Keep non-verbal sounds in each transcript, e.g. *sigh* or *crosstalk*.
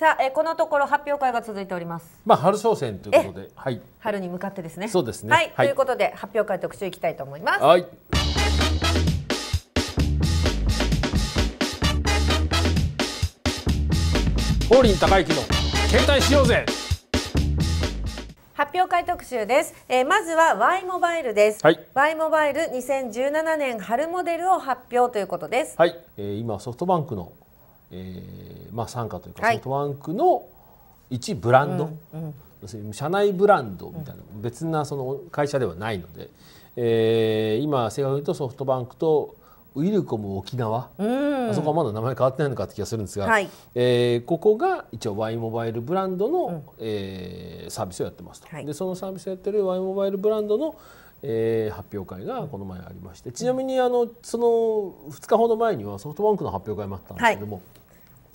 さあ、えー、このところ発表会が続いております。まあ春商戦ということで、はい。春に向かってですね。そうですねはい、はいということで発表会特集いきたいと思います。はい。ホーリン高之の携帯しようぜ。発表会特集です、えー、まずは Y モバイルです、はい Y モバイル2017年春モデルを発表ということですはい。えー、今ソフトバンクの、えー、まあ傘下というか、はい。ソフトバンクの一ブランド、要するに社内ブランドみたいな、別なその会社ではないので、えー、今正確に言うとソフトバンクとウィルコム沖縄、あそこはまだ名前変わってないのかって気がするんですが、はい。えーここが一応 Y モバイルブランドの、えーサービスをやってますと、はい。でそのサービスをやってる Y モバイルブランドの、えー発表会がこの前ありまして、ちなみにあのその2日ほど前にはソフトバンクの発表会もあったんですけども、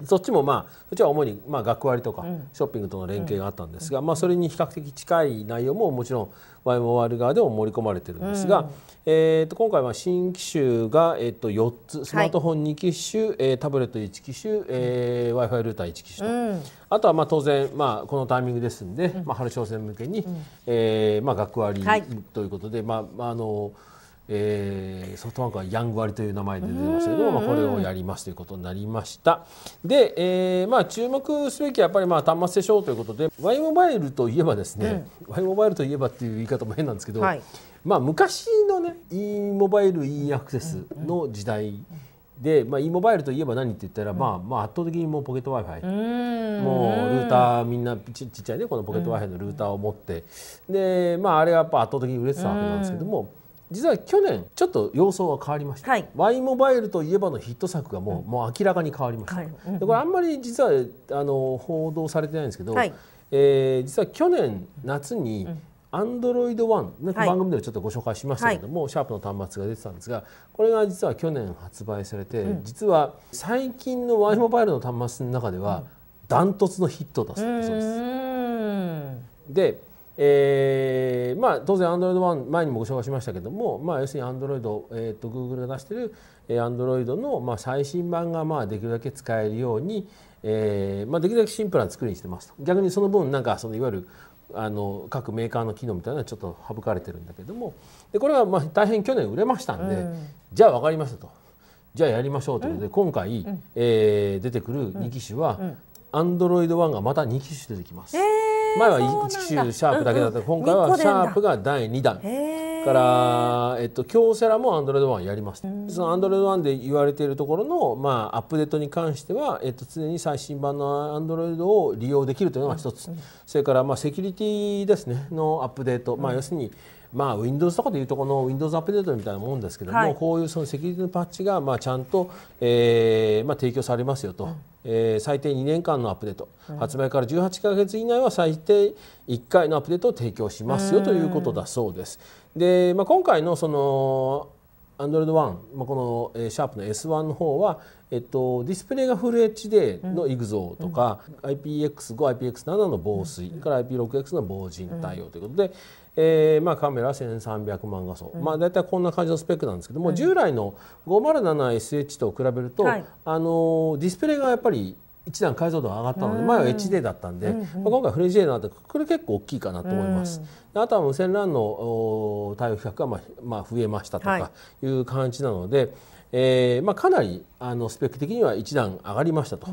そっちもまあそっちは主にまあ学割とかショッピングとの連携があったんですが、まあそれに比較的近い内容ももちろん Y モバイル側でも盛り込まれてるんですが、えーと今回は新機種がえっと4つスマートフォン2機種、えータブレット1機種、えー、w i f i ルーター1機種と、あとはまあ当然まあこのタイミングですんで、まあ春商戦向けに、えーまあ学割はい。ということで、まあまああのえーソフトバンクはヤング割という名前で出てましたけど、まあ、これをやりますということになりました。で、えーまあ、注目すべきはやっぱりまあ端末でしょうということで Y モバイルといえばですね、Y モバイルといえばっていう言い方も変なんですけど、はい。まあ、昔のね e モバイル e アクセスの時代で、まあ、e モバイルといえば何って言ったら、まあ、まあ圧倒的にもうポケット w i f i もうルーターみんなちちっちゃいねこのポケット w i f i のルーターを持って、でまああれがやっぱ圧倒的に売れてたわけなんですけども、実は去年ちょっと様相が変わりました、はい。Y モバイルといえばのヒット作がもう,、もう明らかに変わりました、はい。うんでこれあんまり実はあの報道されてないんですけど、はい。えー実は去年夏に、アンドロイド1、ねはい。番組ではちょっとご紹介しましたけども、シャープの端末が出てたんですがこれが実は去年発売されて、実は最近の Y モバイルの端末の中ではダントツのヒットだそうです。うん。で、えーまあ、当然 Android 1前にもご紹介しましたけども、まあ、要するに Android、えー、と Google が出している、えー、Android の、まあ、最新版がまあできるだけ使えるように、えーまあ、できるだけシンプルな作りにしてますと。逆にその分なんかそのいわゆるあの各メーカーの機能みたいなのはちょっと省かれてるんだけども。でこれはまあ大変去年売れましたんで、じゃあ分かりましたと。じゃあやりましょうということで、今回、えー出てくる2機種は、Android 1がまた2機種出てきます。前は1機種シャープだけだった、今回はシャープが第2弾。から、えっと、京セラも Android 1やります。その Android 1で言われているところの、まあ、アップデートに関しては、えっと、常に最新版の Android を利用できるというのが一つ。それから、まあ、セキュリティですね、のアップデート。まあ、要するに、まあ、Windows とかでいうとこの Windows アップデートみたいなもんですけども、はい。こういうそのセキュリティのパッチがまあちゃんと、えーまあ、提供されますよと、えー最低2年間のアップデート、発売から18か月以内は最低1回のアップデートを提供しますよということだそうです。で、まあ、今回のその Android One、まあ、この、えーシャープの S1 の方は、えっと、ディスプレイがフル HD の IGZO とか、IPX5、IPX7 の防水、から IP6X の防塵対応ということで、えーまあ、カメラ1300万画素、まあ、大体こんな感じのスペックなんですけども、従来の 507SH と比べると、はい。あのディスプレイがやっぱり一段解像度が上がったので前は HD だったんで、まあ、今回フル HD になってこれ結構大きいかなと思います。であとは無線 LAN のお対応規格がまあ、まあ、増えましたとはい。かいう感じなので、えーまあ、かなりあのスペック的には一段上がりましたと。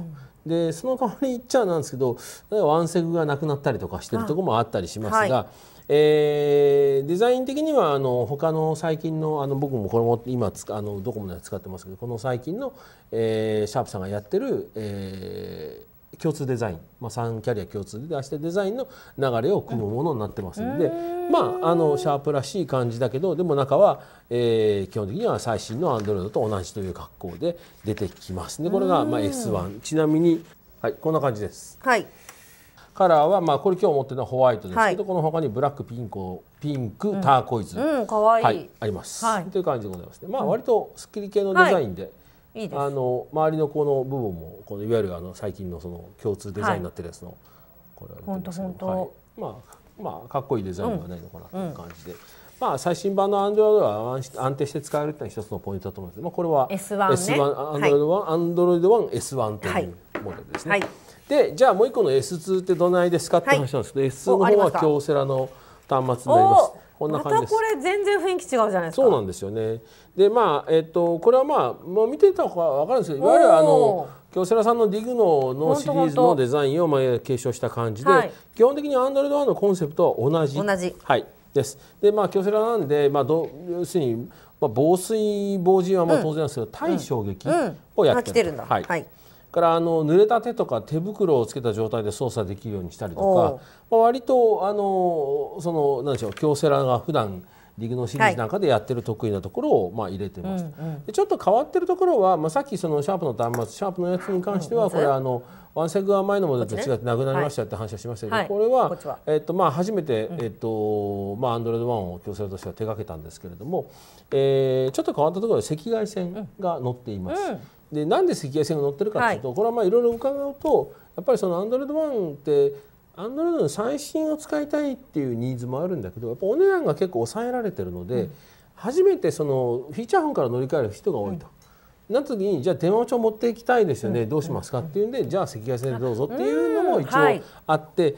でその代わりに言っちゃなんですけど例えばワンセグがなくなったりとかしてるところもあったりしますが、はえーデザイン的にはあの他の最近のあの僕もこれも今あのドコモのやつ使ってますけどこの最近の、えーシャープさんがやってる、えー共通デザイン、まあ、3キャリア共通で出してデザインの流れを組むものになってますので、まああのシャープらしい感じだけどでも中は、えー基本的には最新の Android と同じという格好で出てきます。ねこれが、まあ、S1 ちなみに、はい、こんな感じです。はいカラーはまあこれ今日持ってるのはホワイトですけど、はい。この他にブラックピンクピンクターコイズ、うんかわい。い、はいあります、はい。という感じでございますね。まあ割とスッキリ系のデザインで、い。いあの周りのこの部分もこのいわゆるあの最近のその共通デザインになってるやつの、これは出てますけどほんとはい。まあまあかっこいいデザインではないのかなという感じで。まあ、最新版の Android は安安定して使えるっていうのは一つのポイントだと思います。まあ、これは S1 ね。S1、Android 1、Android 1 S1 とはいいうモデルですね。はいでじゃあもう一個の S2 ってどないですかって話なんですけど、はい S2 の方は京セラの端末になります。こんなま感じです。たこれ全然雰囲気違うじゃないですか。そうなんですよね。でまあえっとこれはまあもう見てた方が分かるんですけどいわゆるあおの京セラさんのディグノのシリーズのデザインをまあ継承した感じで、はい。基本的に Android One のコンセプトは同じ。同じ。はい。です。でまあ京セラなんでまあど要するにまあ防水防塵はまあ当然なんですけど、対衝撃うんをやってあ来てるんだ。はい。はいからあの濡れた手とか手袋をつけた状態で操作できるようにしたりとか、まあ、割とあのそのなんでしょう京セラが普段リグのシリーズなんかでやってる得意なところをまあ入れてます、でちょっと変わってるところは、まあ、さっきそのシャープの端末シャープのやつに関してはこれあのワンセグは前のモデルと違ってなくなりましたって話をしましたけど、はい。これははえっとまあ初めて、えっとまあアンドロイド1を京セラとしては手掛けたんですけれども、えーちょっと変わったところで赤外線が載っています。でなんで赤外線が載ってるかというと、これはまあいろいろ伺うとやっぱりそのアンドロイド1ってアンドロイドの最新を使いたいっていうニーズもあるんだけどやっぱお値段が結構抑えられてるので、初めてそのフィーチャーフォンから乗り換える人が多いと。なった時にじゃあ電話帳持っていきたいですよね、どうしますか？っていうんでじゃあ赤外線でどうぞっていうのも一応はい。あって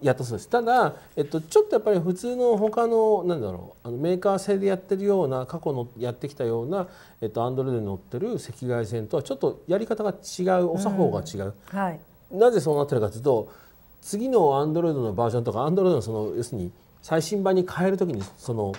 やったそうです。ただ、えっと、ちょっとやっぱり普通の他のなんだろうあのメーカー製でやってるような過去のやってきたような、えっと、アンドロイドに乗ってる赤外線とはちょっとやり方が違うお作法が違う、はい。なぜそうなってるかというと次のアンドロイドのバージョンとかアンドロイドのその要するに最新版に変えるときにその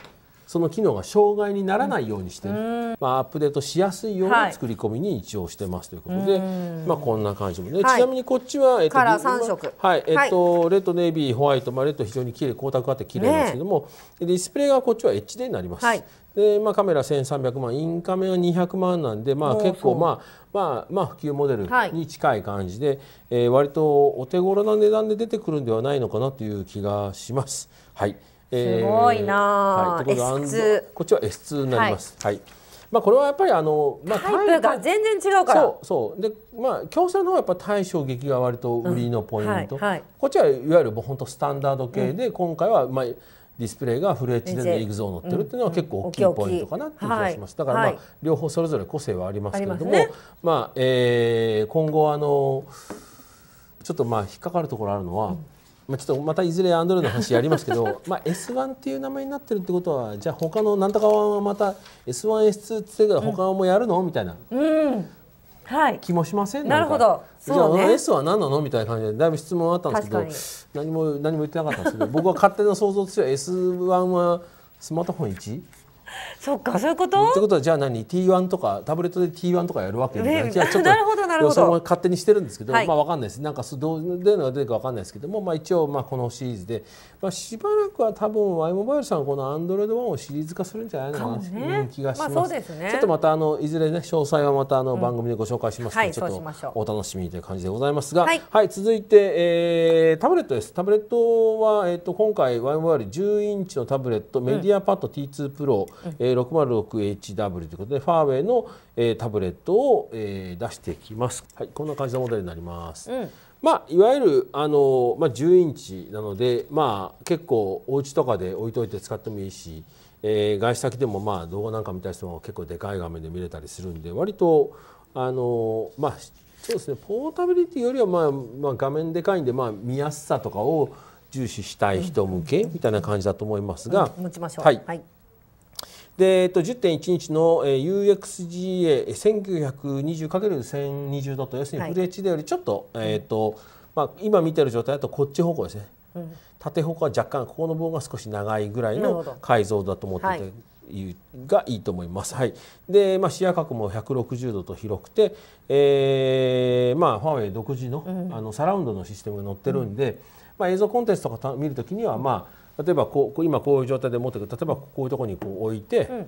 その機能が障害にならないようにしてる、まあ、アップデートしやすいようはない。作り込みに一応してますということで、まあ、こんな感じもね、はい。ちなみにこっちは、えっと、カラーリグは三色はい。えっとレッドネイビーホワイト、まあ、レッド非常に綺麗光沢があって綺麗なんですけども、でディスプレイがこっちは HD になります。はい。でまあ、カメラ1300万インカメが200万なんで、まあ、結構まあまあまあ普及モデルはい。に近い感じで、えー割とお手頃な値段で出てくるんではないのかなという気がします。はい。すごいなあはい、ことで S2 アンドこっちは S2 になります。はい。まあこれはやっぱりあのまあタイプが全然違うから。そうそう。でまあ強制の方はやっぱ対衝撃が割と売りのポイント、うんはいはい。こっちはいわゆるもう本当スタンダード系で、今回はまあディスプレイがフル HD でイグゾー乗ってるっていうのは結構大きいうんうんポイントかなっていう気がします、だからまあ、はい。両方それぞれ個性はありますけれどもままあ、えー今後あのちょっとまあ引っかかるところあるのは、まあ、ちょっとまたいずれアンドロイドの話やりますけど *laughs* まあ S1 っていう名前になってるってことはじゃあ他のなんとか1はまた S1S2 って言ってるから他もやるの？みたいな。うん。はい。気もしません？なるほど。んかじゃあ、S は何なの？みたいな感じでだいぶ質問あったんですけど何も何も言ってなかったんですけど僕は勝手な想像としては S1 はスマートフォン 1? *laughs* そっかそういうこってとことはじゃあ何？T1 とかタブレットで T1 とかやるわけみたいなねじゃあちょっとなるほどなるほど。予想も勝手にしてるんですけど、はい。まあわかんないです。なんかすどういうのが出てくるかわかんないですけども、まあ、一応まあこのシリーズで、まあ、しばらくは多分 Y モバイルさんこの Android 1をシリーズ化するんじゃないのかなという気がします,、まあすね。ちょっとまたあのいずれね詳細はまたあの番組でご紹介しますので、はいちょっとお楽しみという感じでございますが、はい。続いて、えータブレットです。タブレットは、えー、と今回 Y モバイル10インチのタブレット、メディアパッド T2 Pro、えー 606HW ということでファーウェイの、えータブレットを、えー出していきます、はい、こんな感じのモデルになります、うん。まあ、いわゆるあの、まあ、10インチなので、まあ、結構お家とかで置いといて使ってもいいし、えー外出先でもまあ動画なんか見たりしても結構でかい画面で見れたりするんで割とあのまあそうですねポータビリティよりは、まあまあ、画面でかいんで、まあ、見やすさとかを重視したい人向けみたいな感じだと思いますが、持ちましょう。はい。はいで、えっと、10.1インチの、えー、UXGA1920×1020 ドット要するにはい。フル HD よりちょっと,、えっとまあ、今見てる状態だとこっち方向ですね、縦方向は若干ここの棒が少し長いぐらいの解像だと思っていて、はい。がいいと思います。はい、で、まあ、視野角も160度と広くて、えーまあ、ファーウェイ独自の,、あのサラウンドのシステムが載ってるんで、まあ、映像コンテンツとかた見るときには、まあ、例えばこう今こういう状態で持ってる。例えばこういうところにこう置いて、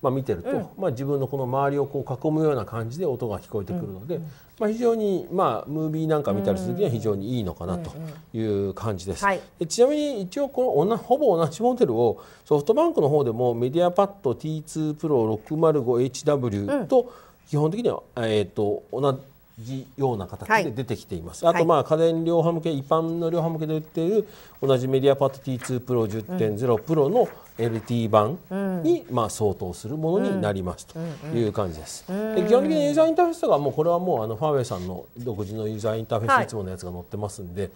まあ、見てると、まあ、自分のこの周りをこう囲むような感じで音が聞こえてくるので、まあ、非常に、まあ、ムービーなんか見たりする時には非常にいいのかなという感じです。はい。でちなみに一応このほぼ同じモデルをソフトバンクの方でもメディアパッド T2 Pro 605HW と基本的には、えー、と同じような形で出てきています。あとまあ家電量販向け一般の量販向けで売っている同じメディアパッド T2 Pro 10.0 Pro の、LT 版に、まあ、相当するものになりますという感じです。で基本的にユーザーインターフェースとかもうこれはもうあのファーウェイさんの独自のユーザーインターフェースい。つものやつが載ってますんで、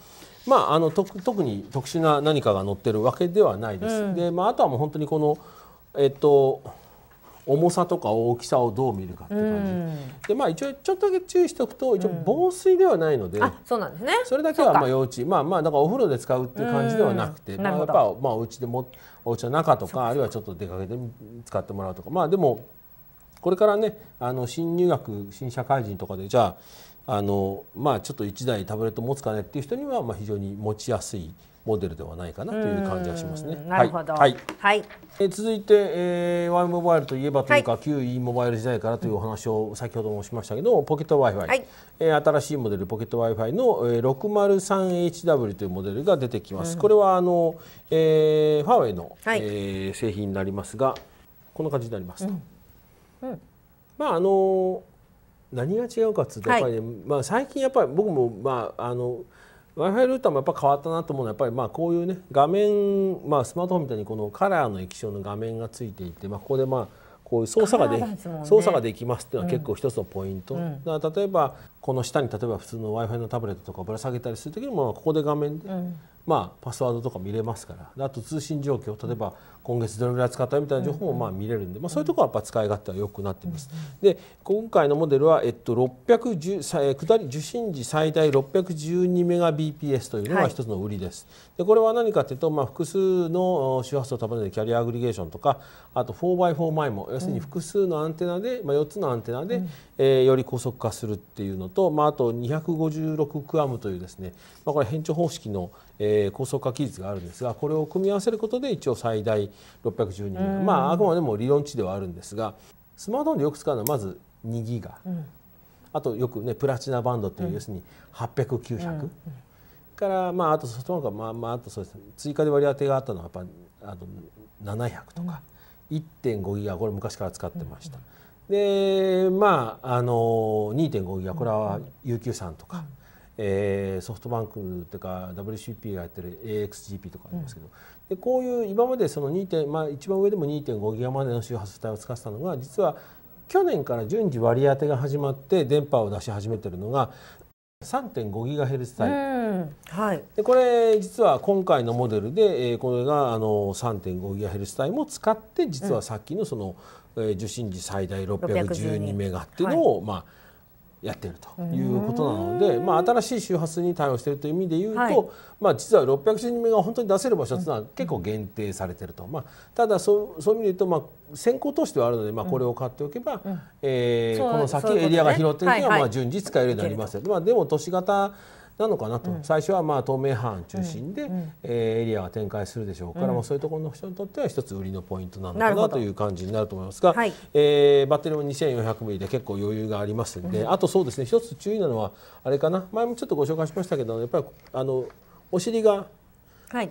まああの特特に特殊な何かが載ってるわけではないです。でまああとはもう本当にこのえっと重さとか大きさをどう見るかっていう感じ、でまあ一応ちょっとだけ注意しておくと一応防水ではないので、あそうなんですね。それだけはまあ幼稚まあまあだからお風呂で使うっていう感じではなくて、まあ、やっぱまあお家でもお家の中とかあるいはちょっと出かけて使ってもらうとかまあでもこれからねあの新入学新社会人とかでじゃああのまあちょっと1台タブレット持つかねっていう人にはまあ非常に持ちやすいモデルではないかなという感じがしますね。なるほど。はい。はい。え続いて、えー、Y モバイルといえばというか、旧 E モバイル時代からというお話を先ほどもしましたけど、ポケット Wi-Fi、はいえー新しいモデルポケット Wi-Fi の、えー、603HW というモデルが出てきます。これはあの、えー、ファーウェイの、はいえー製品になりますが、こんな感じになりますと。まああの何が違うかっつうとやっぱりね、まあ最近やっぱり僕もまああの Wi-Fi ルーターもやっぱ変わったなと思うのはやっぱりまあこういうね画面まあスマートフォンみたいにこのカラーの液晶の画面がついていてまあここでまあこういう操作がでね。操作ができますっていうのは結構一つのポイント、だから例えばこの下に例えば普通の w i f i のタブレットとかぶら下げたりする時にもここで画面で、まあ、パスワードとか見れますから。であと通信状況例えば今月どれぐらい使ったみたいな情報もまあ見れるんで、まあ、そういうところはやっぱ使い勝手は良くなっています。で今回のモデルは、えっと、610さえー下り受信時最大612メガ BPS というのはい。が一つの売りです。でこれは何かというと、まあ、複数のお周波数を束ねるキャリアアグリゲーションとかあと 4x4 マイモ要するに複数のアンテナで、まあ、4つのアンテナで、えーより高速化するっていうのと、まあ、あと256クアムというですね、まあ、これ変調方式の、えー高速化技術があるんですがこれを組み合わせることで一応最大612メガ、まああくまでも理論値ではあるんですがスマートフォンでよく使うのはまず2ギガ、あとよくねプラチナバンドっていう、要するに800900、からまああとソフトバンクはまあまああとそうですね。追加で割り当てがあったのはやっぱあと700とか、1.5ギガこれ昔から使ってました。でまああの2.5ギガこれは UQ さんとか、えーソフトバンクっていうか WCP がやってる AXGP とかありますけど、でこういう今までその2点、まあ、一番上でも2.5ギガまでの周波数帯を使ってたのが実は去年から順次割り当てが始まって電波を出し始めてるのが3.5ギガヘルツ帯。うん。はい。でこれ実は今回のモデルで、えーこれがあの 3.5GHz 帯も使って実はさっきのその、えー受信時最大612メガっていうのを、まあやってるということなので、まあ、新しい周波数に対応しているという意味で言うと、はい。まあ、実は612メガが本当に出せる場所っていうのは結構限定されてると、まあ、ただそうそういう意味で言うと、まあ、先行投資ではあるので、まあ、これを買っておけば、えーそうこの先エリアが広っていくには、はいはい。まあ、順次使えるようになりますよ、まあ、でも都市型なのかなと、最初はまあ東名阪中心で、えーエリアが展開するでしょうから、まあ、そういうところの人にとっては一つ売りのポイントなのかなという感じになると思いますが、はい。えーバッテリーも2400ミリで結構余裕がありますので、あとそうですね一つ注意なのはあれかな。前もちょっとご紹介しましたけどやっぱりあのお尻がはい。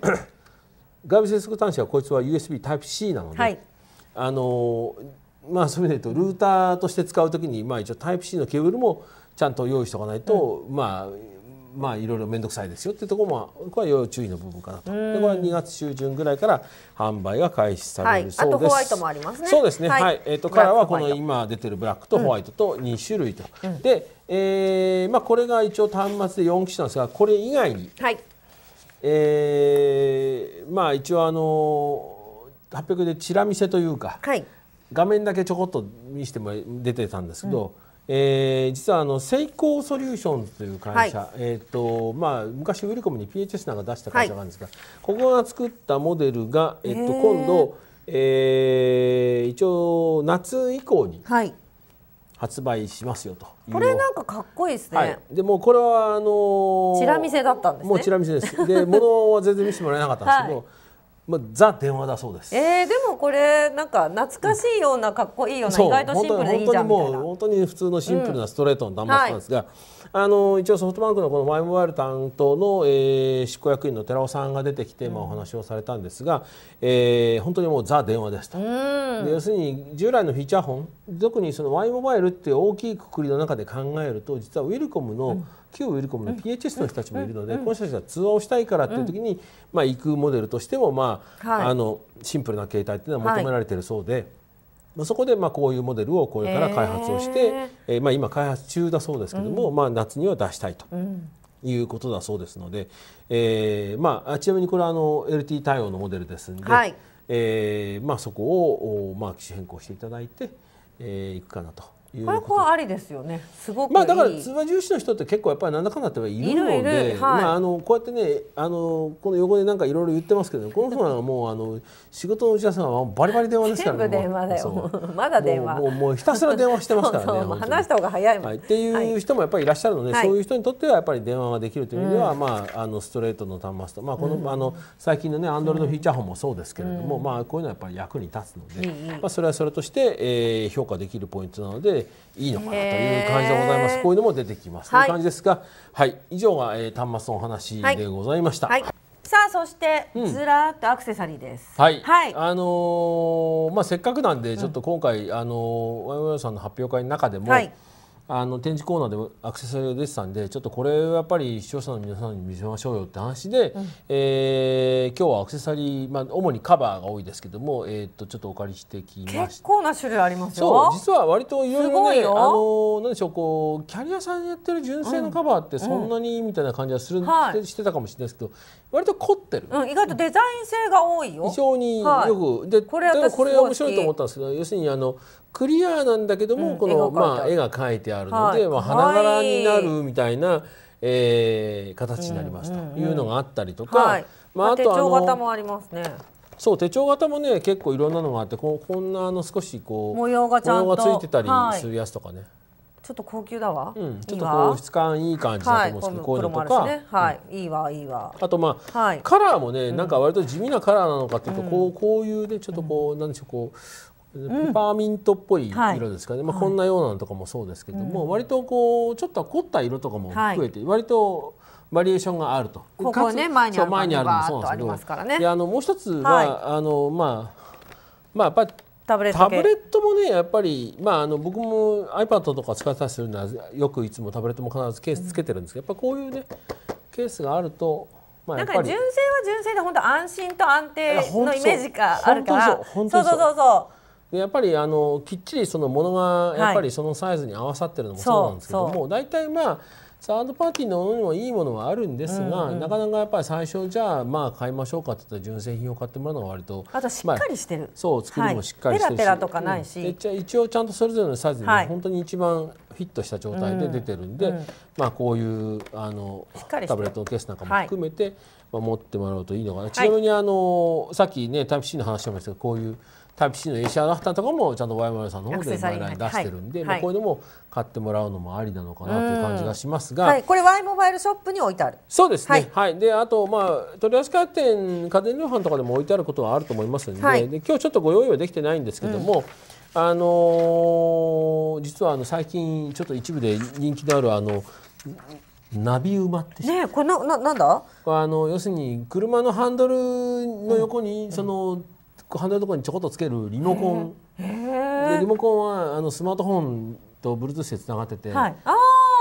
外部接続端子はこいつは USB Type-C なので、はい。あのまあそういう意味で言うとルーターとして使うときにまあ一応 Type-C のケーブルもちゃんと用意しておかないと、まあまあいろいろ面倒くさいですよっていうところもこれは要注意の部分かなと。でこれは2月中旬ぐらいから販売が開始されるそうです。はいあとホワイトもありますねそうですね。は。はいいえっ、とカラーはこの今出てるブラックとホワイトと2種類と。で、えーまあこれが一応端末で4機種なんですが、これ以外にはい。えーまあ一応あの発表でチラ見せというか。はい。画面だけちょこっと見せても出てたんですけど、えー実はあのセイコーソリューションズという会社、えっ、とまあ昔ウィルコムに PHS なんか出した会社があるんですが、ここが作ったモデルがえっ、と今度、えー一応夏以降にはい。発売しますよとこれなんかかっこいいですね。はい、でもうこれはあのーチラ見せだったんですね。もうチラ見せです。で物は全然見せてもらえなかったんですけど、*laughs* はいまあザ電話だそうです。えー、でもこれなんか懐かしいようなかっこいいような意外とシンプルでいいじゃんみたいな。本当にもう本当に普通のシンプルなストレートの端末なんですが、あの一応ソフトバンクのこのマイモバイル担当の、えー、執行役員の寺尾さんが出てきて、まあ、お話をされたんですが、えー、本当にもうザ電話ですと。で要するに従来のフィーチャーフォン特にその Y モバイルっていう大きいくくりの中で考えると実はウィルコムの、うん。旧ウィルコムの PHS の人たちもいるので、この人たちが通話をしたいからっていう時に、まあ、行くモデルとしても、まああのシンプルな携帯っていうのは求められているそうで。まあ、そこでまあこういうモデルをこれから開発をして、えー、まあ今開発中だそうですけども、まあ夏には出したいと。いうことだそうですので、えー、まあちなみにこれはあの LT 対応のモデルですんで、はい、えー、まあそこをまあ機種変更していただいて、えー、いくかなとこれはありですよね。すごくまあだから通話重視の人って結構やっぱりなんだかんだっているので、まああのこうやってねあのこの横でなんかいろいろ言ってますけど、この人はもうあの仕事の打ち合わせはバリバリ電話ですからね。全部電話だよ。まだ電話。もうもうひたすら電話してますからね。話した方が早いもん。はい、っていう人もやっぱりいらっしゃるので、そういう人にとってはやっぱり電話ができるという意味では、まああのストレートの端末と。まあこの、あの最近のねアンドロイドフィーチャーフォンもそうですけれども、まあこういうのはやっぱり役に立つので、まあそれはそれとして、えー、評価できるポイントなのでいいのかな。という感じでございます。こういうのも出てきます。という感じですが、はい、以上が、えー、端末のお話でございました。はいさあそしてずらっとアクセサリーです。はい。はい、あのー、まあせっかくなんでちょっと今回、うん、あのー、ワイワイさんの発表会の中でも、はい、あの展示コーナーでもアクセサリー出てたんでちょっとこれをやっぱり視聴者の皆さんに見せましょうよって話で、うん、えー、今日はアクセサリー、まあ、主にカバーが多いですけども、えー、とちょっとお借りしてきました。結構な種類ありますそう実は割といろいろねあのなんでしょうこうキャリアさんやってる純正のカバーってそんなにみたいな感じはする、うん。はい、してたかもしれないですけど割と凝ってる、うん、意外とデザイン性が多いよ。非常によく、はい、でこれこれ面白いと思ったんですけど要するにあのクリアなんだけども、うん、このまあ絵が描いてあるので、はい、まあ、花柄になるみたいな、えー、形になりますというのがあったりとか、はい、まあ、あと手帳型もありますね。そう手帳型もね結構いろんなのがあってここんなあの少しこう模様がちゃんと。ついてたりするやつとかね。ちょっと高級だわ。うん、ちょっとこう質感いい感じだと思うんですけど、こういうのとか、ね、はい、うん、い。いわいいわ。あとまあ、はい、カラーもね、なんか割と地味なカラーなのかっていうと、こうこういうねちょっとこう、なんでしょうこうペパーミントっぽい色ですかね、うんまあ、こんなようなのとかもそうですけども、はい、割とこうちょっと凝った色とかも増えて、割とバリエーションがあると。ここね前にある前にあるのそうなんですけど、ね、であのもう一つは、はい、あのまあまあやっぱりタブレットもねやっぱり、まあ、あの僕も iPad とか使ったりするのはよくいつもタブレットも必ずケースつけてるんですけど、やっぱこういうねケースがあるとまあ、なんか純正は純正で本当安心と安定のイメージがあるから。そうそうそうそうでやっぱりあのきっちりそのものがやっぱりそのサイズに合わさってるのもそうなんですけども、大体まあサードパーティーのものにもいいものはあるんですが、うんうん、なかなかやっぱり最初じゃあまあ買いましょうかって言ったら純正品を買ってもらうのが割とあとしっかりしてる、まあ、そう作りもしっかりしてるし、はい、ペラペラとかないし、うん、一応ちゃんとそれぞれのサイズに、はい、本当に一番フィットした状態で出てるんで、うんうん、まあこういうあのタブレットのケースなんかも含めて、はい、まあ、持ってもらうといいのかな、ちなみにあのさっきねタイプ C の話しましたけどこういうタイプ C の AC アダプターとかもちゃんと YMR さんの方で前ライン出してるんで、はい、まあ、こういうのも買ってもらうのもありなのかなという感じがしますが、はい、これ Y モバイルショップに置いてある。そうですね、はい、であと、まあ、取扱店家電量販とかでも置いてあることはあると思いますので,、で今日ちょっとご用意はできてないんですけども、うん、あのー、実はあの最近ちょっと一部で人気のあるあのナビ馬ってねこれなななんだ？あの要するに車のハンドルの横にその、うんハンドルのところにちょこっとつけるリモコンでリモコンはあのスマートフォンと Bluetooth でつながってて、はい、あ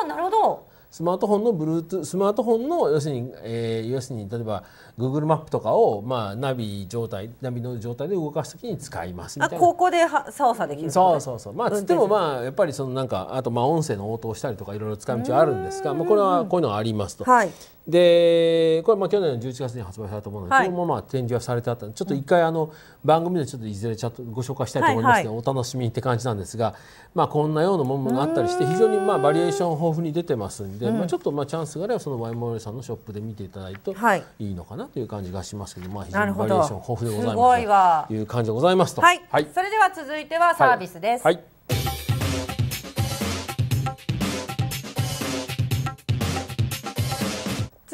あなるほど。スマートフォンの Bluetooth スマートフォンの要するに、えー、要するに例えば Google マップとかを、まあ、ナビ状態ナビの状態で動かすときに使いますみたいな。ここでは操作できる、ね、そうそうそう。まあつってもまあやっぱりそのなんかあとまあ音声の応答したりとかいろいろ使い道はあるんですが、まあ、これはこういうのがありますと。はい。でこれまあ去年の11月に発売されたもので、はい、これもまあ展示はされてあったのでちょっと一回あの番組でちょっといずれちょっとご紹介したいと思いますので、はいはい、お楽しみって感じなんですが、まあ、こんなようなものがあったりして非常にまあバリエーション豊富に出てますんで、まあ、ちょっとまあチャンスがあればそのワイモールさんのショップで見ていただいていいのかなという感じがしますけど、まあ、非常にバリエーション豊富でございますという感じでございますと。はい、はい、それでは続いてはサービスです。はい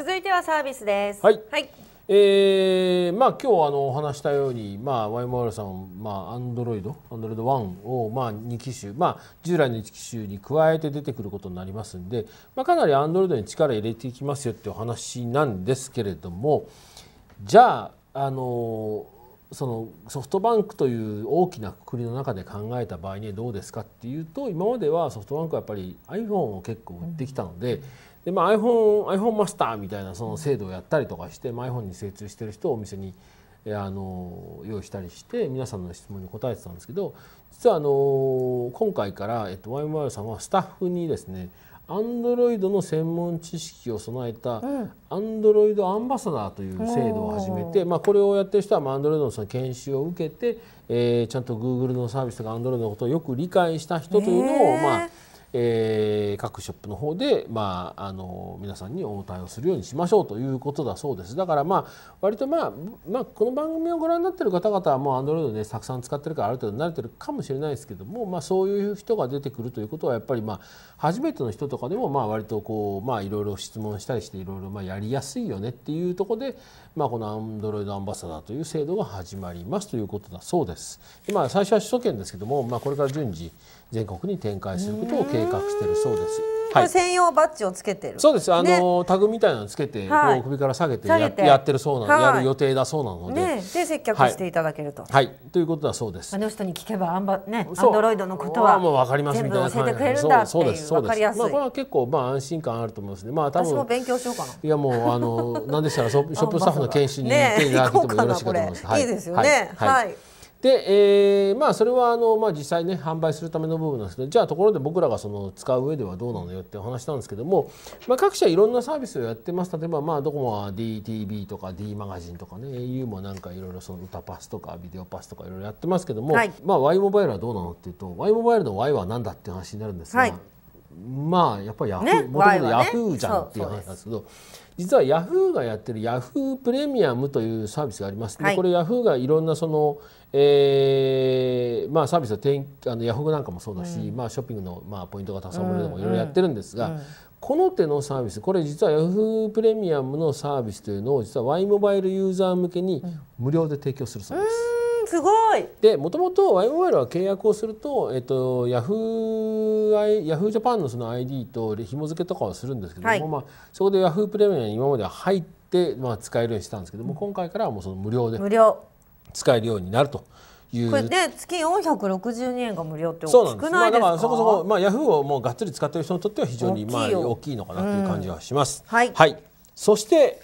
続いてはサービスです。はい。はい、えー、まあ今日あのお話したように、まあ、ワイモアルさんまあ、アンドロイド、アンドロイド1を、まあ、2機種、まあ、従来の1機種に加えて出てくることになりますんで、まあ、かなりアンドロイドに力入れていきますよっていうお話なんですけれどもじゃああのそのソフトバンクという大きなくくりの中で考えた場合にどうですかっていうと今まではソフトバンクはやっぱり iPhone を結構売ってきたので。でまあ、iPhone, iPhone マスターみたいなその制度をやったりとかして、まあ、iPhone に精通してる人をお店にあの用意したりして皆さんの質問に答えてたんですけど実はあの今回から、えっと、YMR さんはスタッフにですねアンドロイドの専門知識を備えたアンドロイドアンバサダーという制度を始めて、まあ、これをやってる人はアンドロイドのその研修を受けて、えー、ちゃんと Google のサービスとかアンドロイドのことをよく理解した人というのを、まあえー、各ショップの方で、まあ、あの皆さんに応対をするようにしましょうということだそうですだからまあ割とまあ、まあ、この番組をご覧になってる方々はもうアンドロイドでたくさん使ってるからある程度慣れてるかもしれないですけども、まあ、そういう人が出てくるということはやっぱりまあ初めての人とかでもまあ割とこうまあいろいろ質問したりしていろいろまやりやすいよねっていうところで、まあ、このアンドロイドアンバサダーという制度が始まりますということだそうです。でまあ、最初は首都圏ですけども、まあ、これから順次全国に展開することを計画しているそうです。はい、専用バッジをつけてる。そうです。あの、ね、タグみたいなのつけて、はい、首から下げてややってるそうなの、はい、やる予定だそうなので、ね、で接客していただけると、はい。ということだそうです。あの人に聞けばアンバねアンドロイドのことはもうわかりますみたいな教えてくれるんだっていう。わかりやすい。まあこれは結構まあ安心感あると思いますね。まあ多分私も勉強しようかな。いやもうあの *laughs* なんでしたらショップスタッフの研修に行っていただけてもよろしいかと思います。い。いですよね。はいで、えー、まあそれはあの、まあ、実際ね販売するための部分なんですけどじゃあところで僕らがその使う上ではどうなのよってお話なんですけども、まあ、各社いろんなサービスをやってます。例えばまあドコモは DTV とか D マガジンとかね au もなんかいろいろその歌パスとかビデオパスとかいろいろやってますけども、はい、まあ Y モバイルはどうなのっていうと Y モバイルの Y は何だって話になるんですが、はい、まあやっぱりヤフーもともとヤフーじゃんっていう話なんですけど。実はヤフーがやってるヤフープレミアムというサービスがあります、はい、これヤフーがいろんなその、えーまあ、サービスをてあのヤフーなんかもそうだし、うん、まあ、ショッピングの、まあ、ポイントがたくさんもらえるのもいろいろやってるんですが、うん。うん、この手のサービスこれ実はヤフープレミアムのサービスというのを実は Y モバイルユーザー向けに無料で提供するそうです。すごい。でもともと Y モバイルは契約をすると、えっと、ヤフーヤフージャパンのその ID と紐付けとかはするんですけども、はい、まあ、そこでヤフープレミアムに今までは入って、まあ、使えるようにしたんですけども、今回からはもうその無料で使えるようになると。いうこれね月462円が無料って大きくないですか、まあ、だからそこそこ、まあ、ヤフーをもうがっつり使っている人にとっては非常にまあ大きいのかなという感じはします。うん、はい、はい、そして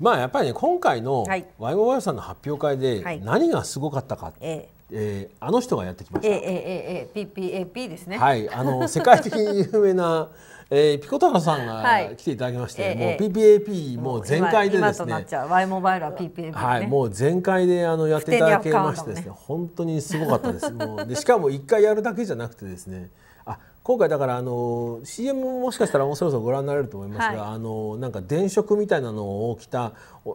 まあやっぱりね今回のワイモバイルさんの発表会で何がすごかったか、はい、ええー、あの人がやってきました。えー、えー、えー、PPAP ですね。はい、あの *laughs* 世界的に有名なえー、ピコ太郎さんが来ていただきまして、はい、もう PPAP もう全開でですね。Y モバイルは PPAP、ね、はい、もう全開であのやっていただけましてですね、本当にすごかったです。もうでしかも一回やるだけじゃなくてですね。今回だからあの CM もしかしたらもうそろそろご覧になれると思いますが、はい、あのなんか電飾みたいなのを着た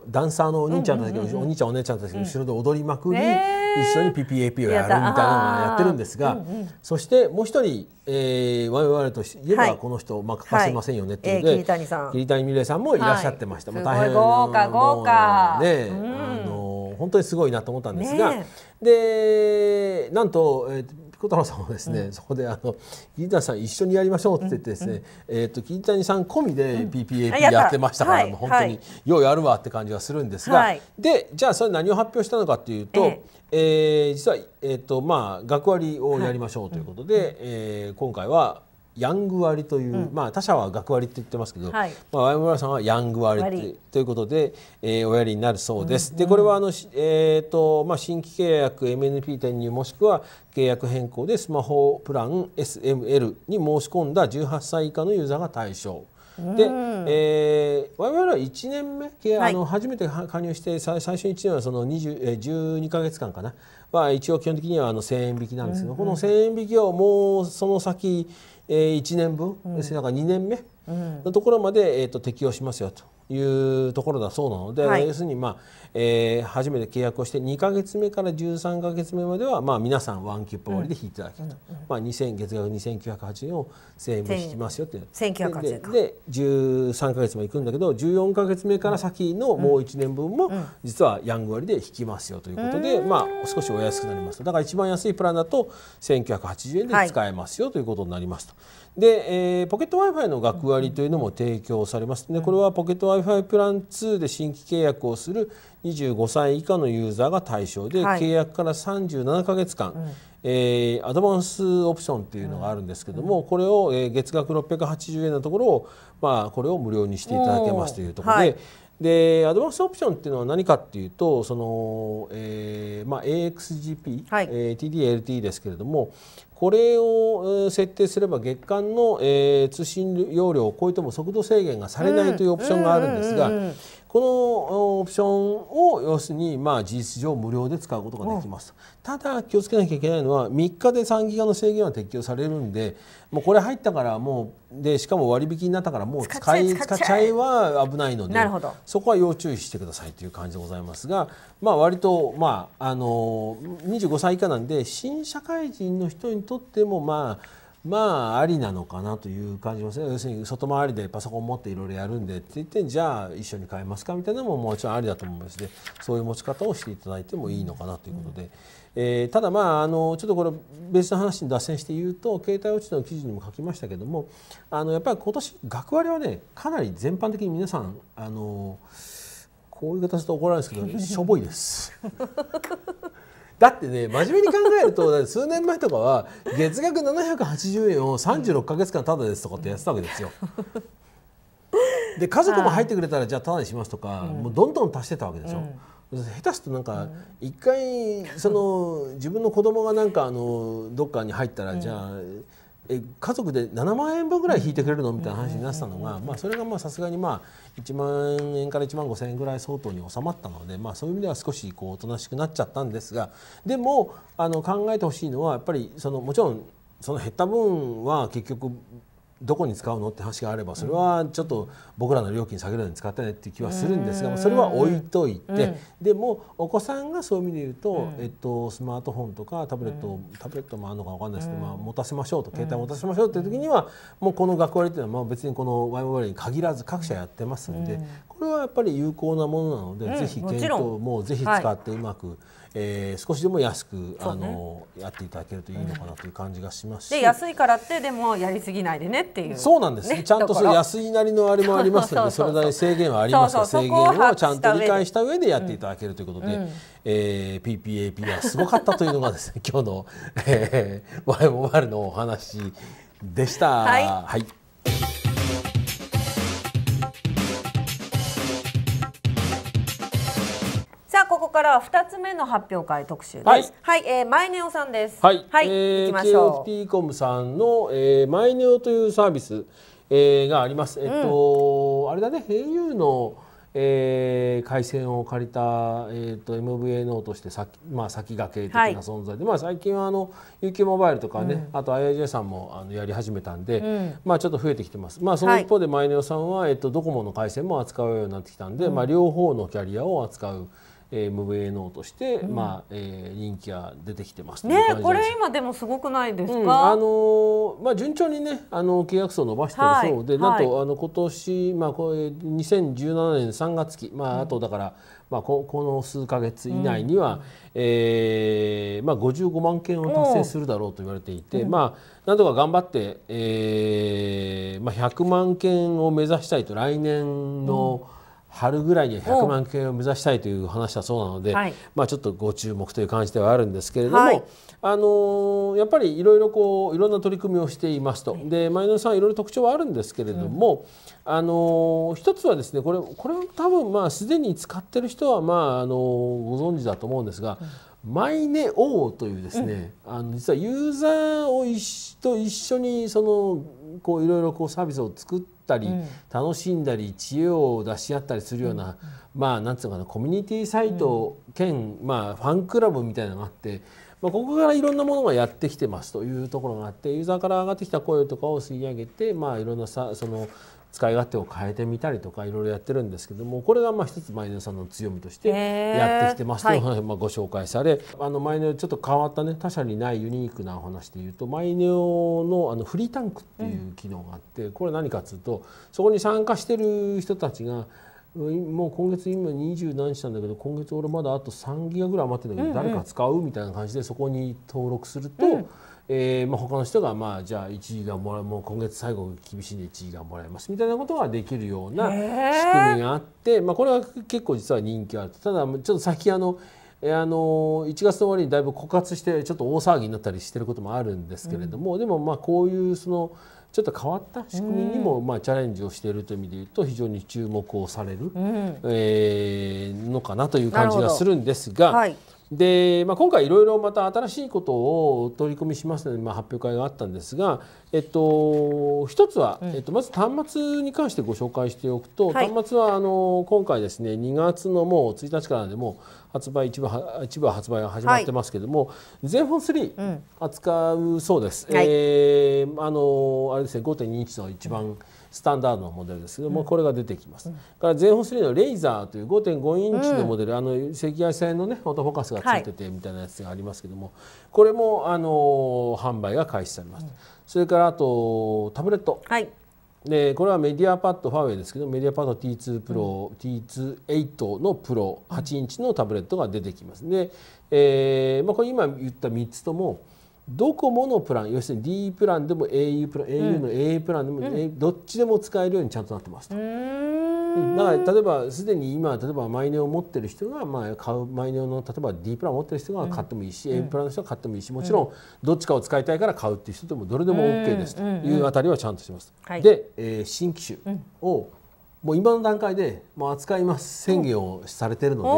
ダンサーのお兄ちゃんたちが、お兄ちゃんお姉ちゃんたちが後ろで踊りまくり、一緒に PPAP をやるみたいなのをやってるんですが、そしてもう一人、えー、我々といえばこの人、まあ、欠かせませんよねっていうので、桐谷さん。桐谷美玲さんもいらっしゃってました、もう大変豪華豪華。ね、あの本当にすごいなと思ったんですが、でなんと、えー福太郎さんはですね、うん、そこであの桐谷さん一緒にやりましょうって言ってですね、うん、えっ、ー、と桐谷さん込みで PPAP やってましたから、うん、もう本当にようやるわって感じがするんですが、はい、でじゃあそれ何を発表したのかっていうと、ええ。ー、実はえっ、ー、とまあ学割をやりましょうということで、はい、えー、今回はヤング割という、うん、まあ他社は学割って言ってますけど、はい、まあ、ワイムラさんはヤング割ということで、えー、おやりになるそうです。うん、でこれはあの、えーとまあ、新規契約 MNP 転入もしくは契約変更でスマホプラン SML に申し込んだ18歳以下のユーザーが対象。で、えー、我々は1年目、はい、あの初めて加入して最初1年はその20え12か月間かな。は一応基本的にはあの1000円引きなんですけど、うんうん、この1000円引きをもうその先えー、1年分、うん、だから2年目のところまで、えーと、適用しますよというところだそうなので、はい、要するに、まあえー、初めて契約をして2か月目から13か月目までは、まあ、皆さんワンキュップ割りで引いていただけると、うんうん、まあ、2000月額2980円を1000円分引きますよって1980円でで13か月までいくんだけど14か月目から先のもう1年分も実はヤング割で引きますよということで、うん、まあ、少しお安くなりますだから一番安いプランだと1980円で使えますよということになりますと。で、えー、ポケット w i f i の学割というのも提供されます。でこれはポケット w i f i プラン2で新規契約をする25歳以下のユーザーが対象で、はい、契約から37か月間、うん、えー、アドバンスオプションというのがあるんですけども、うん、これを、えー、月額680円のところを、まあ、これを無料にしていただけますというところで。はい。でアドバンスオプションっていうのは何かっていうとその、えーまあ、AXGP、はい。えー、TDLT ですけれどもこれを設定すれば月間の、えー、通信容量を超えても速度制限がされないというオプションがあるんですが、このオプションを要するにまあ事実上無料で使うことができます、ただ気をつけなきゃいけないのは3日で3ギガの制限は適用されるんでもうこれ入ったからもうでしかも割引になったからもう使い使っちゃいは危ないのでそこは要注意してくださいという感じでございますが、まあ、割と、まあ、あの25歳以下なんで新社会人の人にとってもまあまあありなのかなという感じますね要するに外回りでパソコン持っていろいろやるんでって言ってじゃあ一緒に買えますかみたいなのももちろんありだと思いますのでそういう持ち方をしていただいてもいいのかなということで、えー、ただまああのちょっとこれ別の話に脱線して言うと携帯落ちの記事にも書きましたけどもあのやっぱり今年学割はねかなり全般的に皆さんあのこういう形で怒られるんですけどしょぼいです。だってね真面目に考えると数年前とかは *laughs* 月額780円を36か月間タダですとかってやってたわけですよ。で家族も入ってくれたらじゃあタダにしますとか、もうどんどん足してたわけでしょ。うん、下手するとなんか一回その自分の子供がなんかあのどっかに入ったらじゃあえ家族で7万円分ぐらい引いてくれるの？みたいな話になってたのが、まあ、それがさすがにまあ1万円から1万5千円ぐらい相当に収まったので、まあ、そういう意味では少しこうおとなしくなっちゃったんですがでもあの考えてほしいのはやっぱりそのもちろんその減った分は結局どこに使うのって話があればそれはちょっと僕らの料金下げるのに使ってねっていう気はするんですがそれは置いといてでもお子さんがそういう意味で言うとえっとスマートフォンとかタブレットタブレットもあるのか分かんないですけどまあ持たせましょうと携帯持たせましょうっていう時にはもうこの学割っていうのはまあ別にこのワイモバイルに限らず各社やってますんでこれはやっぱり有効なものなのでぜひ検討もぜひ使ってうまくえー、少しでも安く、あのやっていただけるといいのかなという感じがします。し、で安いからってでもやりすぎないでねっていう。そうなんです、ね、ちゃんとその安いなりのあれもありますのでそれなりに制限はありますが制限をちゃんと理解した上でやっていただけるということで、うん、えー、PPAP はすごかったというのがですね *laughs* 今日の、えー、ワイモバイルのお話でした。はい、はいからは2つ目の発表会特集です。はい、はい、えー、マイネオさんです。はい、はい、えー、行きましょう。KFT コムさんの、えー、マイネオというサービス、えー、があります。えっと、うん、あれだね、au のえー、回線を借りた、えーと、MVNO として先,、まあ、先駆け的な存在で、はい、まあ、最近はあの UQ モバイルとかね、うん、あと IIJ さんもあのやり始めたんで、うん、まあ、ちょっと増えてきてます、まあ、その一方でマイネオさんは、えーと、ドコモの回線も扱うようになってきたんで、うん、まあ、両方のキャリアを扱う。MVNO として、うん、まあえー、人気が出てきてますねこれ今でもすごくないですか、うん、あのまあ順調にねあの契約数を伸ばしてるそうで、はい、なんと、はい、あの今年まあこれ2017年3月期まああとだから、まあここの数か月以内には、うん、えー、まあ55万件を達成するだろうと言われていて、まあなんとか頑張って、えー、まあ100万件を目指したいと来年の、うん春ぐらいには100万件を目指したいという話だそうなので、はい、まあ、ちょっとご注目という感じではあるんですけれども、はい、あのやっぱりいろいろこういろんな取り組みをしていますと。で前野さんいろいろ特徴はあるんですけれども、うん、あの一つはですねこれこれ多分まあすでに使ってる人はまああのご存知だと思うんですが、うん、マイネオーというですね、うん、あの実はユーザーを一と一緒にそのこういろいろこうサービスを作ってったり、うん、楽しんだり知恵を出し合ったりするような、うん、まあなんつうのかなコミュニティサイト兼、まあ、ファンクラブみたいなのがあって。まあ、ここからいろんなものがやってきてますというところがあってユーザーから上がってきた声とかを吸い上げて、まあ、いろんなさその使い勝手を変えてみたりとかいろいろやってるんですけどもこれがまあ一つマイネオさんの強みとしてやってきてますとい。う話まあご紹介されあのマイネオちょっと変わったね他社にないユニークなお話でいうとマイネオのあのフリータンクっていう機能があってこれ何かというとそこに参加してる人たちがもう今月今20何日なんだけど今月俺まだあと3ギガぐらい余ってるんだけど誰か使うみたいな感じでそこに登録すると、うん。えーまあ、他の人がまあじゃあ1位がもらもう今月最後厳しいんで1位がもらえますみたいなことができるような仕組みがあって、まあ、これは結構実は人気あるただちょっと先あのあの1月の終わりにだいぶ枯渇してちょっと大騒ぎになったりしてることもあるんですけれども、うん、でもまあこういうそのちょっと変わった仕組みにもまあチャレンジをしているという意味で言うと非常に注目をされる、うん、えー、のかなという感じがするんですが。はいで、まあ、今回いろいろまた新しいことを取り組みしますので、まあ、発表会があったんですが、えっと、一つは、うん、えっと、まず端末に関してご紹介しておくと、はい、端末はあの今回ですね2月のもう1日からでも発売一部一部は発売が始まってますけども、はい、 ZenFone 3扱うそうです。うん、えー、あのあれですね5.2インチの一番、うんスタンダードのモデルですけども、これが出てきます。うん、から ZenFone 3の Laser という5.5インチのモデル、うん、あの赤外線のねオートフォーカスがついててみたいなやつがありますけども、はい、これもあの販売が開始されます。うん、それからあとタブレット。はいでこれは MediaPad ファーウェイですけどメディアパッド T2 プロ、うん、T28 のプロ8インチのタブレットが出てきます。で、えーまあ、これ今言った3つともドコモのプラン要するに D プランでも au プラン、うん、au の A プランでも、うん、どっちでも使えるようにちゃんとなってますと。だから例えばすでに今例えばマイネオを持ってる人が、まあ、買うマイネオの例えば D プランを持ってる人が買ってもいいし、うん、A プランの人が買ってもいいしもちろんどっちかを使いたいから買うっていう人でもどれでも OK です。というあたりはちゃんとしてます。で、えー、新機種をもう今の段階でもう扱います宣言をされているので、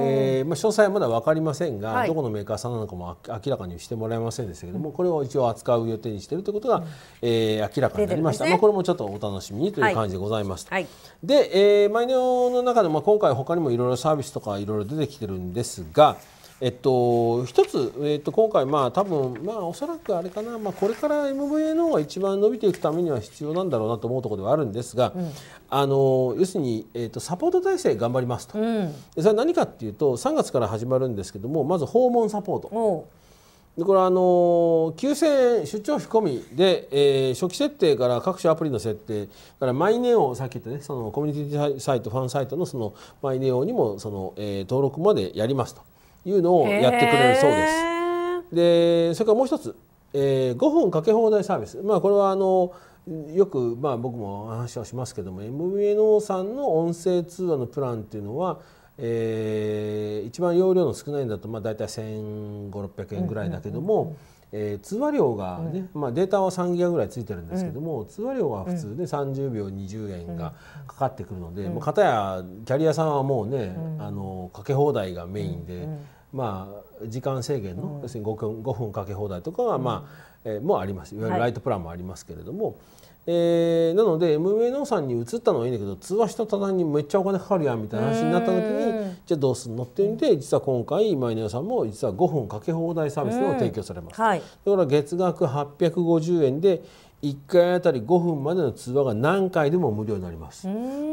えーまあ、詳細はまだ分かりませんが、はい、どこのメーカーさんなのかも明らかにしてもらえませんでしたけども、うん、これを一応扱う予定にしているということが、うん、えー、明らかになりました、ね、まあ、これもちょっとお楽しみにという感じでございます。はい、で、えー、マイネオの中でも今回他にもいろいろサービスとかいろいろ出てきてるんですが、えっと、一つ、えっと、今回、まあ、多分、まあ、おそらくあれかな、まあ、これから MVA の方が一番伸びていくためには必要なんだろうなと思うところではあるんですが、うん、あの要するに、えっと、サポート体制頑張りますと、うん、それは何かっていうと3月から始まるんですけどもまず訪問サポート。でこれはあの9000円出張費込みで、えー、初期設定から各種アプリの設定からマイネオさっき言ったねそのコミュニティサイトファンサイトのそのマイネオにもその、えー、登録までやりますと。いうのをやってくれるそうです。でそれからもう一つ、えー、5分かけ放題サービス、まあ、これはあのよく、まあ、僕も話をしますけども MVNO さんの音声通話のプランっていうのは、えー、一番容量の少ないんだと、まあ、大体1500600円ぐらいだけども。えー、通話料がね、うん、まあ、データは3ギガぐらいついてるんですけども、うん、通話料は普通で30秒20円がかかってくるので、うん、まあ、片やキャリアさんはもうね、あのかけ放題がメインで、まあ、時間制限の、要するに 5, 分5分かけ放題とかは、まあえー、もあります。いわゆるライトプランもありますけれども、はい、えー、なので MVNO さんに移ったのはいいんだけど通話した途端にめっちゃお金かかるやんみたいな話になった時にじゃあどうすんのっていうんで実は今回マイネオさんも実は5分かけ放題サービスを提供されます。はい、だから月額850円で1回あたり5分までの通話が何回でも無料になります。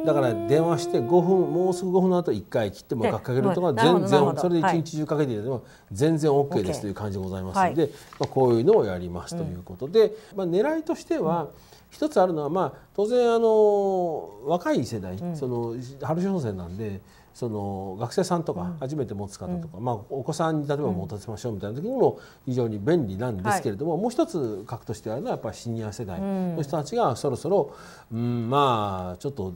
だから電話して5分もうすぐ5分の後1回切ってもかけるとか全然それで一日中かけていただも全然 OK ですという感じでございますので、まあ、こういうのをやりますということで、まあ、狙いとしては、一つあるのは、まあ、当然あの若い世代、その春商戦なんでその学生さんとか初めて持つ方とか、うん、まあ、お子さんに例えば持たせましょうみたいな時にも非常に便利なんですけれども、はい、もう一つ核としてあるのはやっぱりシニア世代。の人たちがそろそろ、うん、まあちょっと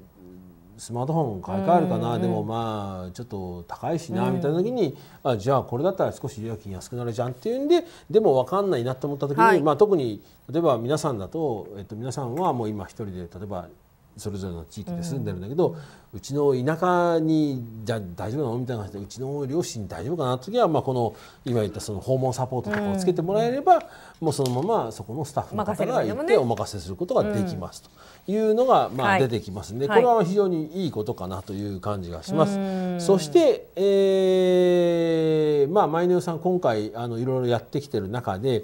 スマートフォン買い替えるかな、うん、でもまあちょっと高いしなみたいな時に、うん、あじゃあこれだったら少し料金安くなるじゃんっていうんででも分かんないなと思った時に、はい、まあ、特に例えば皆さんだと、えっと、皆さんはもう今一人で例えばそれぞれの地域で住んでるんだけど、うちの田舎にじゃ大丈夫なのみたいな話でうちの両親大丈夫かなって時は、まあ、この今言ったその訪問サポートとかをつけてもらえれば、もうそのままそこのスタッフの方が行ってお任せすることができますというのが、まあ、出てきますんで、これは非常にいいことかなという感じがします。そして、えーまあ、マイネオさん今回あのいろいろやってきてる中で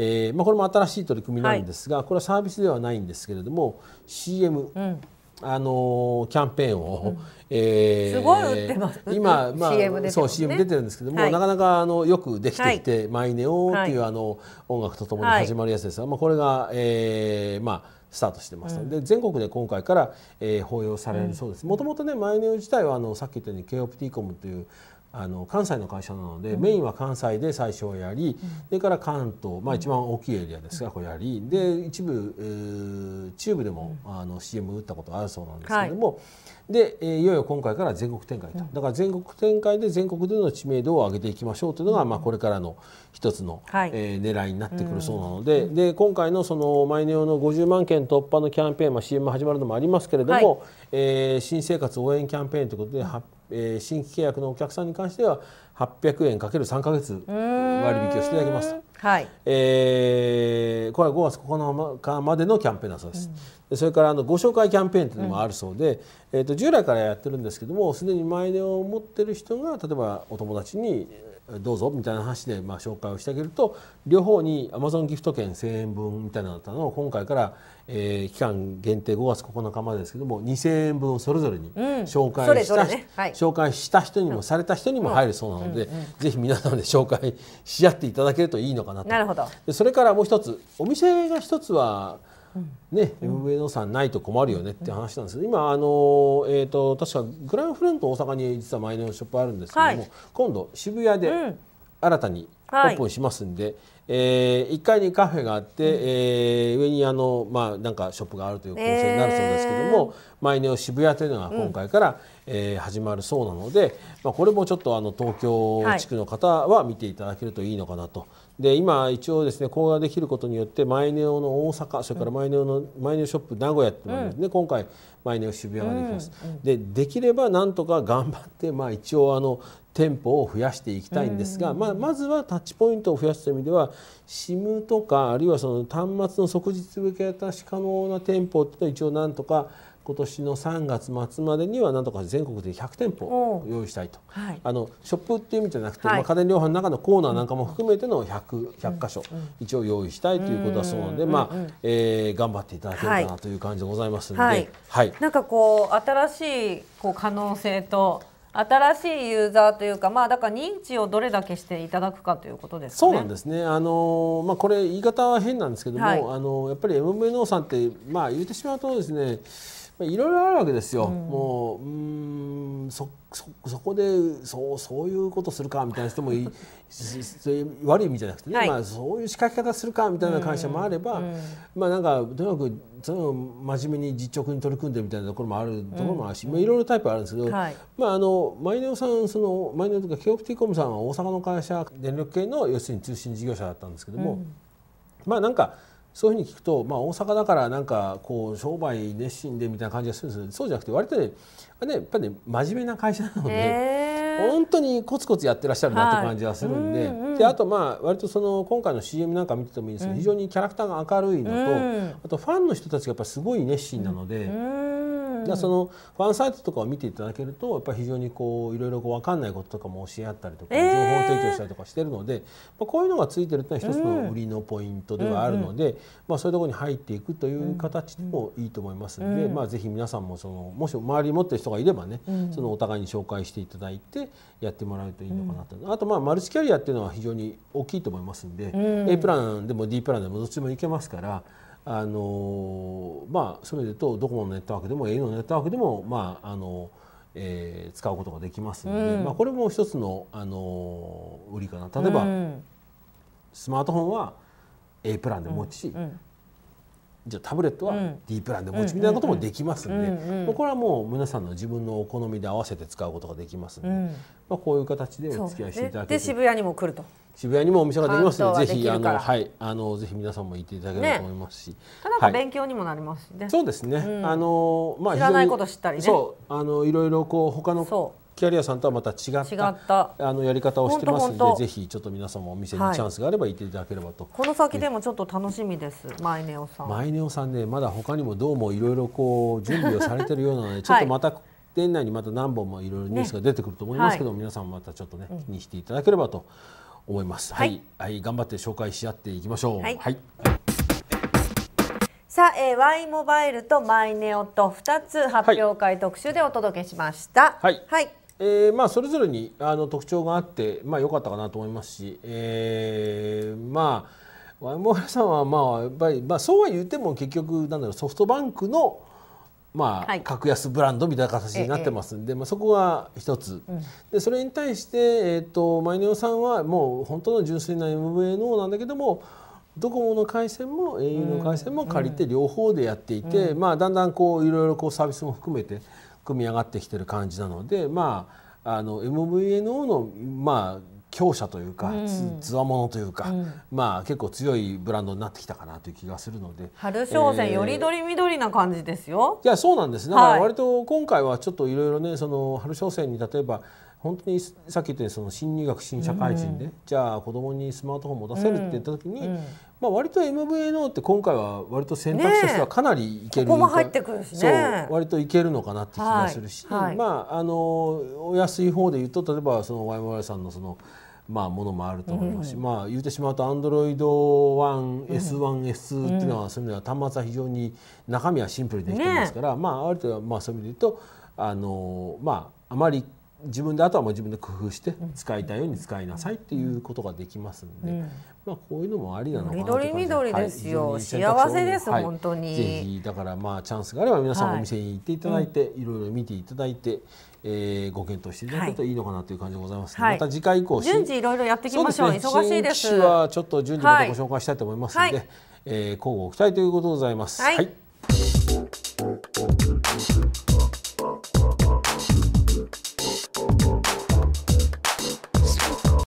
えーまあ、これも新しい取り組みなんですが、はい、これはサービスではないんですけれども CM、うん、あのキャンペーンを、うん、えー、すごい売ってます。今、まあ CM ね、そう CM 出てるんですけども、はい、なかなかあのよくできてきて「はい、マイネオ」っていう、あの音楽とともに始まるやつですが、まあ、これが、えー、まあスタートしてますので、うん、全国で今回から、えー、放映されるそうです。もともとねマイネオ自体はあのさっき言ったように K オプティコムというあの関西の会社なので、うん、メインは関西で最初やり、うん、それから関東、まあ、一番大きいエリアですがこれやり。で一部、えー、中部でも、あの CM 打ったことあるそうなんですけども、はい、で、えー、いよいよ今回から全国展開と、だから全国展開で全国での知名度を上げていきましょうというのが、まあ、これからの一つの、はい、えー、狙いになってくるそうなので,、で今回のそのマイネオの50万件突破のキャンペーン、まあ、CM 始まるのもありますけれども、はい、えー、新生活応援キャンペーンということで、えー、新規契約のお客さんに関しては800円かける3か月割引をしていただきますと、はい。えー、これは5月9日までのキャンペーンだそうです。うん、それからあのご紹介キャンペーンというのもあるそうで、うん、えー、と従来からやってるんですけどもすでに前値を持ってる人が例えばお友達にどうぞみたいな話でまあ紹介をしてあげると両方にアマゾンギフト券1000円分みたいなのを今回から、えー、期間限定5月9日までですけども2000円分それぞれに紹介した、うんね。はい、紹介した人にもされた人にも入るそうなので、うんうんうん、ぜひ皆さんで紹介し合っていただけるといいのかなと。なるほど。でそれからもう一つお店が一つはね、MVNO さんないと困るよねって話なんですけど、今あの、えーと、確かグランフレント大阪に実はマイネオショップあるんですけども、はい、今度渋谷で新たにオープンしますんで、はい、えー、1階にカフェがあって、うん、えー、上にあの、まあ、なんかショップがあるという構成になるそうですけども、えー、マイネオ渋谷というのが今回から、うん、えー、始まるそうなので、まあ、これもちょっとあの東京地区の方は見ていただけるといいのかなと。で今一応ですね講話できることによってマイネオの大阪それからマイネオの、マイネオショップ名古屋っていうのがですね、うん、今回マイネオ渋谷ができます。うんうん、でできればなんとか頑張ってまあ一応あの店舗を増やしていきたいんですが、まあ、まずはタッチポイントを増やすという意味では SIM とかあるいはその端末の即日受け渡し可能な店舗っていうのは一応なんとか今年の3月末までにはなんとか全国で100店舗用意したいと、はい、あのショップっていう意味じゃなくて、はい、まあ、家電量販の中のコーナーなんかも含めての 100, 100箇所、一応用意したいということだそうなので、まあえー、頑張っていただけるかなという感じでございますので、はい。はい、なんかこう新しいこう可能性と新しいユーザーというか、まあ、だから認知をどれだけしていただくかということです、ね、そうなんですね。あのまあ、これ言い方は変なんですけども、はい、あのやっぱり MVNO さんってまあ言ってしまうとですね。いろいろあるわけですよ、うん、もううんそこでそうそういうことするかみたいな人もい悪い意味じゃなくてね、はい、まあ、そういう仕掛け方するかみたいな会社もあれば、うん、まあなんかとにかくその真面目に実直に取り組んでるみたいなところもあるところもあるし、うん、まあ、いろいろタイプあるんですけど、はい、まあ、あのマイネオさんそのマイネオとかケオプティコムさんは大阪の会社電力系の要するに通信事業者だったんですけども、まあなんかそういうふうに聞くと、まあ、大阪だからなんかこう商売熱心でみたいな感じがするんですけどそうじゃなくて割とねねやっぱりね真面目な会社なので、本当にコツコツやってらっしゃるなって感じがするんではい、であとまあ割とその今回の CM なんか見ててもいいんですけど、うん、非常にキャラクターが明るいのと、うん、あとファンの人たちがやっぱすごい熱心なので。うんだそのファンサイトとかを見ていただけるとやっぱり非常にこういろいろこう分かんないこととかも教え合ったりとか、情報提供したりとかしてるので、まあ、こういうのがついてるっていうのは一つの売りのポイントではあるので、まあ、そういうところに入っていくという形でもいいと思いますので、まあ、ぜひ皆さんもそのもし周りに持ってる人がいればね、そのお互いに紹介していただいてやってもらうといいのかなと、あとまあマルチキャリアっていうのは非常に大きいと思いますんで、A プランでも D プランでもどっちでもいけますから。あのまあそういう意味で言うとドコモのネットワークでも A のネットワークでもまああの、えー、使うことができますので、うん、まあ、これも一つのあの売りかな。例えば、うん、スマートフォンは A プランで持ち、うん、じゃあタブレットは D プランで持ちみたいなこともできますんで、これはもう皆さんの自分のお好みで合わせて使うことができますんで、まあ、こういう形でお付き合いしていただけると。で渋谷にも来ると。渋谷にもお店ができますのでぜひあのはい。あのぜひ皆さんも行っていただければと思いますし、ね、なんか勉強にもなりますね、そうですね、うん、あのまあ知らないこと知ったりね。そう。あのいろいろこう他のキャリアさんとはまた違ったあのやり方をしてますのでぜひちょっと皆さんもお店にチャンスがあれば行っていただければと、はい、この先でもちょっと楽しみですマイネオさん。マイネオさんねまだ他にもどうもいろいろこう準備をされてるようなのでちょっとまた、年内にまた何本もいろいろニュースが出てくると思いますけど、ねはい、皆さんまたちょっとね、気にしていただければと思います。はい、はい、頑張って紹介し合っていきましょう。はい。はい。さあ、えー、Y モバイルとマイネオと2つ発表会特集でお届けしました。はい。はい、えーまあ、それぞれにあの特徴があって、まあ、良かったかなと思いますし、えーまあワイモさんはまあやっぱり、まあ、そうは言っても結局なんだろうソフトバンクの、まあはい。格安ブランドみたいな形になってますんで、まあ、そこが一つ、でそれに対して、えー、とマイネオさんはもう本当の純粋な MVNO なんだけどもドコモの回線も au の回線も借りて両方でやっていて、まあ、だんだんこういろいろこうサービスも含めて組み上がってきてる感じなので、まあ、あの MVNO の、まあ、強者というか、つつわものというか、まあ、結構強いブランドになってきたかなという気がするので。春商戦えーよりどりみどりな感じですよ。いやそうなんですだからはい割と今回はちょっといろいろねその春商戦に例えば本当にさっき言ったようにその新入学新社会人で、じゃあ子供にスマートフォン持たせるって言った時に、まあ、割と MVNO って今回は割と選択肢としてはかなりいける、ここも入ってくるしね。そう割といけるのかなって気がするし、はいはい。まああのお安い方で言うと例えばその YMY さんのそのまあものもあると思いますし、まあ言ってしまうと Android1、S1、S2 っていうのはそういう意味では端末は非常に中身はシンプルにできてますから、まあある程度まあそういう意味で言うとあのまああまり自分であとはもう自分で工夫して使いたいように使いなさいっていうことができますんで、まあこういうのもありなのかなという感じ緑緑ですよ。はい幸せですはい本当に。ぜひだからまあチャンスがあれば皆さんはいお店に行っていただいて、い。ろいろ見ていただいて、えーご検討していただけるといいのかなという感じでございます、はい。また次回以降順次いろいろやっていきましょう。ね。忙しいです。はちょっと順次またはいご紹介したいと思いますので、はい。えー、交互期待ということでございます。はい